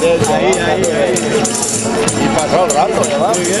Norma ahí, ahí, ahí. Y pasó el rato, ¿verdad? Muy bien,